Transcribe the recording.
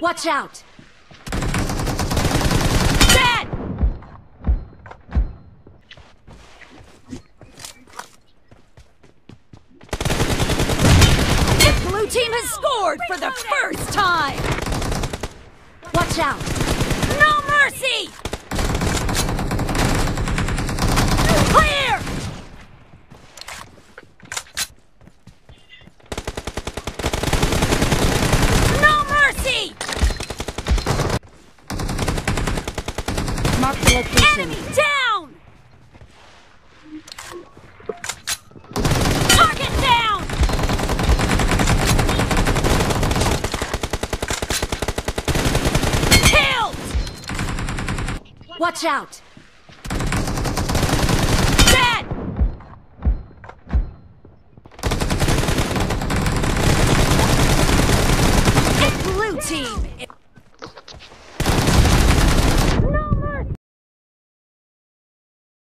Watch out! Dead! The blue team has scored for the first time! Watch out! Mark the location. Enemy down! Target down! Killed! Watch out! Dead! Blue team!